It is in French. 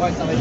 Ouais, ça va être